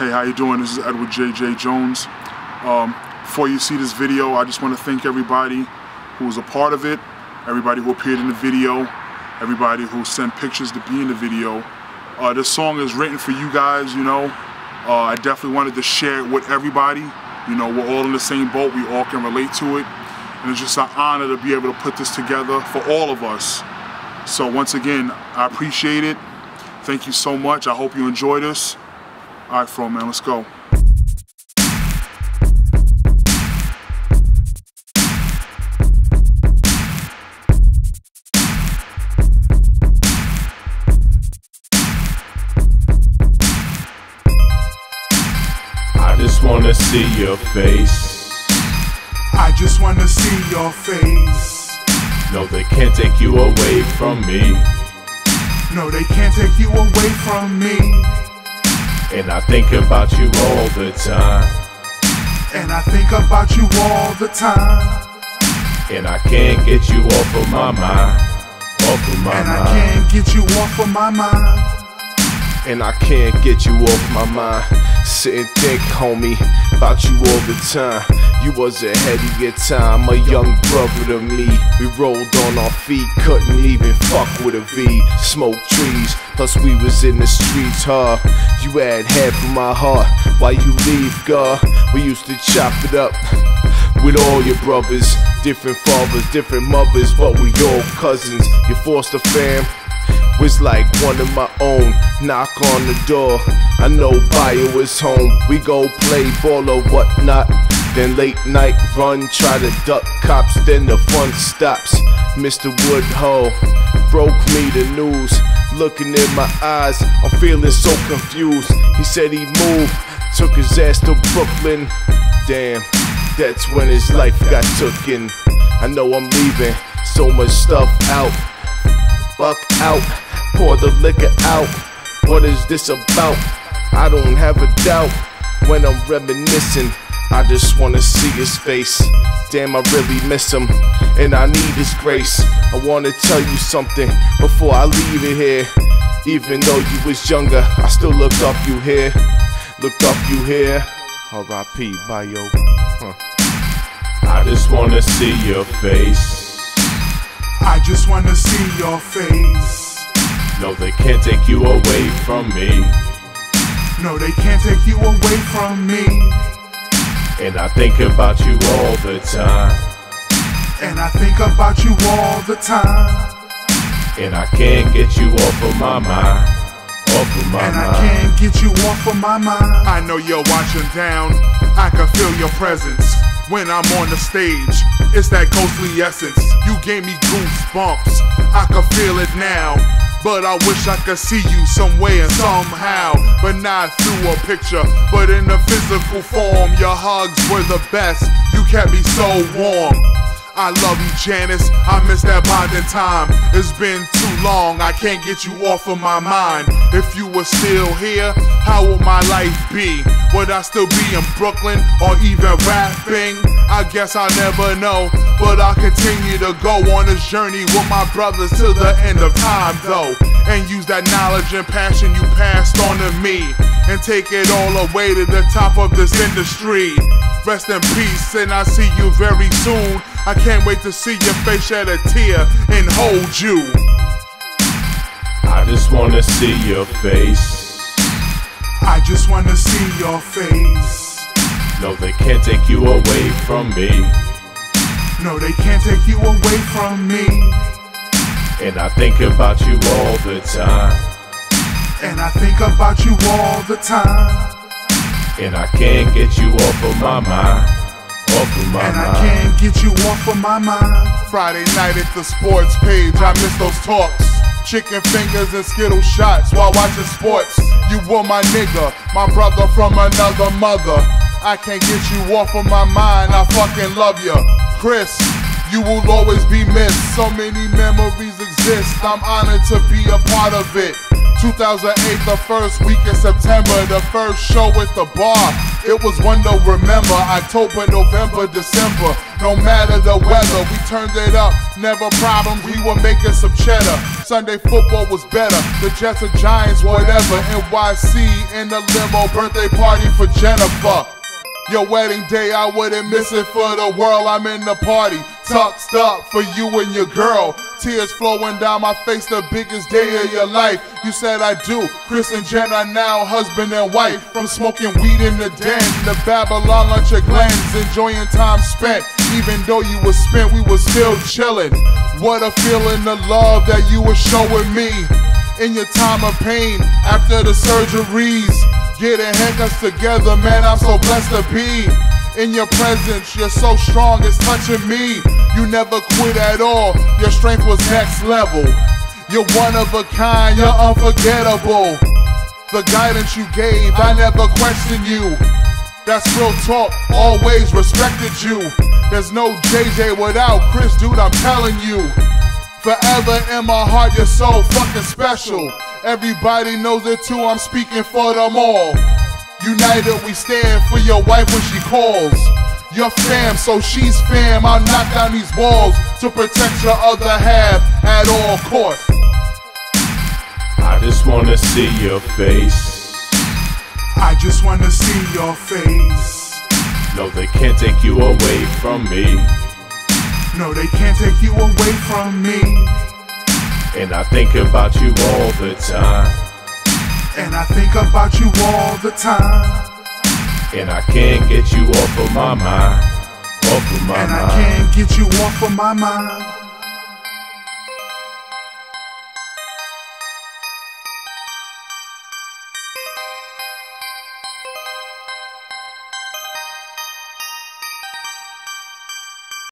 Hey, how you doing? This is Edward J.J. Jones. Um, before you see this video, I just want to thank everybody who was a part of it, everybody who appeared in the video, everybody who sent pictures to be in the video. Uh, this song is written for you guys, you know. Uh, I definitely wanted to share it with everybody. You know, we're all in the same boat. We all can relate to it. And it's just an honor to be able to put this together for all of us. So once again, I appreciate it. Thank you so much. I hope you enjoy this. All right, Fro, man, let's go. I just wanna see your face. I just want to see your face. No, they can't take you away from me. No, they can't take you away from me. And I think about you all the time. And I think about you all the time. And I can't get you off of my mind. Off of my And I can't get you off of my mind. And I can't get you off my mind. Sit and think, homie, about you all the time. You was ahead of your time, a young brother to me. We rolled on our feet, couldn't even fuck with a V. Smoke trees, plus we was in the streets, huh? You had half of my heart. Why you leave, God? We used to chop it up with all your brothers. Different fathers, different mothers, but we all cousins. You forced a fam was like one of my own. Knock on the door, I know Bio is home. We go play ball or whatnot. Then late night run, try to duck cops, then the fun stops. Mr. Woodhull broke me the news. Looking in my eyes, I'm feeling so confused. He said he moved, took his ass to Brooklyn. Damn, that's when his life got taken. I know I'm leaving, so much stuff out fuck out. Pour the liquor out. What is this about? I don't have a doubt when I'm reminiscing. I just wanna see his face. Damn, I really miss him, and I need his grace. I wanna tell you something before I leave it here. Even though you was younger, I still looked up you here. Looked up you here. R.I.P. Bio. Huh. I just wanna see your face. I just want to see your face. No, they can't take you away from me. No, they can't take you away from me. And I think about you all the time. And I think about you all the time. And I can't get you off of my mind. Off of my And I can't get you off of my mind. I know you're watching down. I can feel your presence when I'm on the stage. It's that ghostly essence. You gave me goosebumps. I can feel it now. But I wish I could see you somewhere and somehow. But not through a picture, but in a physical form. Your hugs were the best. You kept me so warm. I love you, Janice. I miss that bonding time. It's been too long. I can't get you off of my mind. If you were still here, how would my life be? Would I still be in Brooklyn or even rapping? I guess I'll never know. But I'll continue to go on this journey with my brothers till the end of time, though. And use that knowledge and passion you passed on to me. And take it all away to the top of this industry. Rest in peace, and I'll see you very soon. I can't wait to see your face shed a tear and hold you. I just wanna see your face. I just want to see your face. No, they can't take you away from me. No, they can't take you away from me. And I think about you all the time. And I think about you all the time. And I can't get you off of my mind. Off of my mind. And I can't get you off of my mind. Friday night at the sports page, I miss those talks. Chicken fingers and Skittle shots while watching sports. You were my nigga, my brother from another mother. I can't get you off of my mind, I fucking love you. Chris, you will always be missed. So many memories exist, I'm honored to be a part of it. 2008, the first week in September, the first show at the bar. It was one to remember. October, November, December. No matter the weather, we turned it up. Never problems, we were making some cheddar. Sunday football was better. The Jets or Giants, whatever. NYC in the limo, birthday party for Jennifer. Your wedding day, I wouldn't miss it for the world. I'm in the party, tucked up for you and your girl. Tears flowing down my face, the biggest day of your life. You said I do. Chris and Jen are now husband and wife. From smoking weed in the den to Babylon lunch at Glenn's, enjoying time spent. Even though you were spent, we were still chilling. What a feeling of love that you were showing me in your time of pain after the surgeries. Getting haircuts together, man, I'm so blessed to be in your presence. You're so strong, it's touching me. You never quit at all, your strength was next level. You're one of a kind, you're unforgettable. The guidance you gave, I never questioned you. That's real talk, always respected you. There's no JJ without Chris, dude, I'm telling you. Forever in my heart, you're so fucking special. Everybody knows it too, I'm speaking for them all. United, we stand for your wife when she calls. Your fam, so she's fam. I'll knock down these walls to protect your other half at all costs. I just wanna see your face. I just wanna see your face. No, they can't take you away from me. No, they can't take you away from me. And I think about you all the time. And I think about you all the time. And I can't get you off of my mind. Off of my And mind. I can't get you off of my mind.